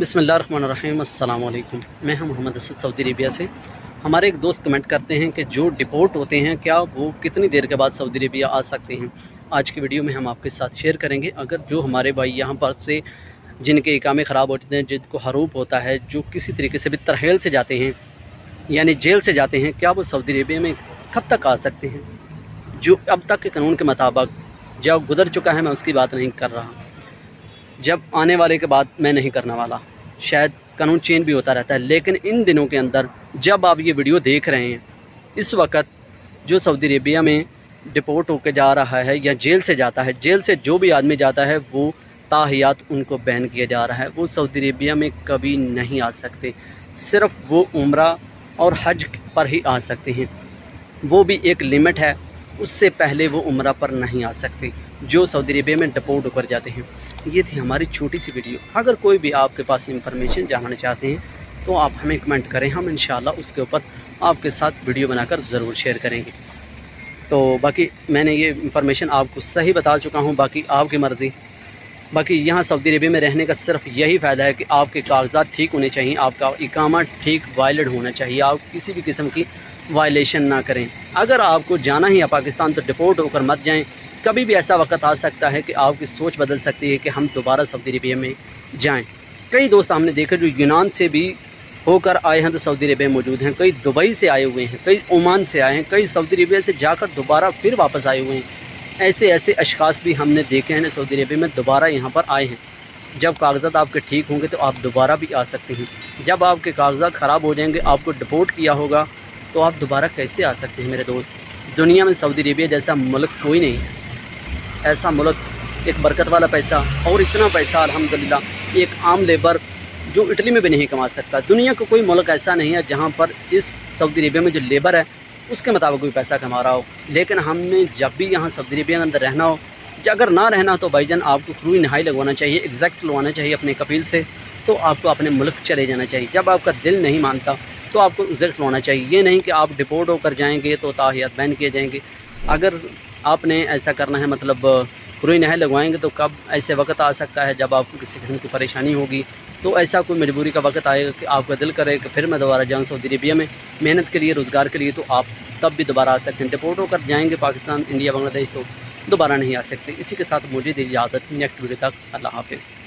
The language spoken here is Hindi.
बिसमीम अल्लाम मैं हूँ मोहम्मद असद सऊदी अरेबिया से। हमारे एक दोस्त कमेंट करते हैं कि जो डिपोर्ट होते हैं, क्या वो कितनी देर के बाद सऊदी अरेबिया आ सकते हैं? आज की वीडियो में हम आपके साथ शेयर करेंगे। अगर जो हमारे भाई यहाँ पर से जिनके इकामे ख़राब होते हैं, जिनको हरूप होता है, जो किसी तरीके से भी तरहेल से जाते हैं, यानी जेल से जाते हैं, क्या वो सऊदी अरेबिया में कब तक आ सकते हैं? जो अब तक के कानून के मुताबिक जब गुजर चुका है, मैं उसकी बात नहीं कर रहा। जब आने वाले के बाद मैं नहीं करने वाला। शायद कानून चेंज भी होता रहता है, लेकिन इन दिनों के अंदर जब आप ये वीडियो देख रहे हैं, इस वक्त जो सऊदी अरेबिया में डिपोर्ट होकर जा रहा है या जेल से जाता है, जेल से जो भी आदमी जाता है, वो ताहियात उनको बैन किया जा रहा है। वो सऊदी अरेबिया में कभी नहीं आ सकते, सिर्फ़ वो उम्र और हज पर ही आ सकते हैं। वो भी एक लिमिट है उससे पहले वो उम्र पर नहीं आ सकते, जो सऊदी अरेबिया में डिपोर्ट होकर जाते हैं। ये थी हमारी छोटी सी वीडियो अगर कोई भी आपके पास इंफॉर्मेशन जानना चाहते हैं तो आप हमें कमेंट करें। हम इन उसके ऊपर आपके साथ वीडियो बनाकर ज़रूर शेयर करेंगे। तो बाकी मैंने ये इन्फॉर्मेशन आपको सही बता चुका हूँ, बाकी आपकी मर्ज़ी। बाकी यहाँ सऊदी अरेबिया में रहने का सिर्फ़ यही फ़ायदा है कि आपके कागजात ठीक होने चाहिए, आपका इकामा ठीक वायलेट होना चाहिए, आप किसी भी किस्म की वायलेशन ना करें। अगर आपको जाना ही है पाकिस्तान तो डिपोर्ट होकर मत जाएँ। कभी भी ऐसा वक्त आ सकता है कि आपकी सोच बदल सकती है कि हम दोबारा सऊदी अरबिया में जाएँ। कई दोस्त हमने देखे जो यूनान से भी होकर आए हैं तो सऊदी अरबिया मौजूद हैं। कई दुबई से आए हुए हैं, कई ओमान से आए हैं, कई सऊदी अरबिया से जाकर दोबारा फिर वापस आए हुए हैं। ऐसे ऐसे अशखास भी हमने देखे हैं, सऊदी अरेबिया में दोबारा यहाँ पर आए हैं। जब कागजात आपके ठीक होंगे तो आप दोबारा भी आ सकते हैं। जब आपके कागजात ख़राब हो जाएँगे, आपको डिपोर्ट किया होगा तो आप दोबारा कैसे आ सकते हैं मेरे दोस्त? दुनिया में सऊदी अरेबिया जैसा मुल्क कोई नहीं है। ऐसा मुल्क, एक बरकत वाला पैसा और इतना पैसा, अल्हम्दुलिल्लाह, एक आम लेबर जो इटली में भी नहीं कमा सकता। दुनिया का को कोई मुल्क ऐसा नहीं है जहाँ पर इस सऊदी अरेबिया में जो लेबर है, उसके मुताबिक कोई पैसा कमा रहा हो। लेकिन हमने जब भी यहाँ सऊदी अरेबिया के अंदर रहना हो, या अगर ना रहना तो भाईजान आपको फ्रू नहाई लगवाना चाहिए एग्जैक्ट लगवाना चाहिए अपने कपिल से तो आपको अपने मुल्क चले जाना चाहिए। जब आपका दिल नहीं मानता तो आपको एग्जैक्ट लगवाना चाहिए। ये नहीं कि आप डिपोर्ट होकर जाएँगे तो ताहियात बैन किए जाएँगे। अगर आपने ऐसा करना है मतलब रुई नहर लगवाएँगे तो कब ऐसे वक्त आ सकता है जब आपको किसी किस्म की परेशानी होगी? तो ऐसा कोई मजबूरी का वक्त आएगा कि आपका दिल करे कि फिर मैं दोबारा जाऊँ सऊदी अरेबिया में। मेहनत के लिए, रोज़गार के लिए तो आप तब भी दोबारा आ सकते हैं। डिपोर्ट होकर जाएँगे पाकिस्तान, इंडिया, बांग्लादेश तो दोबारा नहीं आ सकते। इसी के साथ मुझे दी इजाज़त। नेक्स्ट वीडियो तक अल्लाह हाफिज़।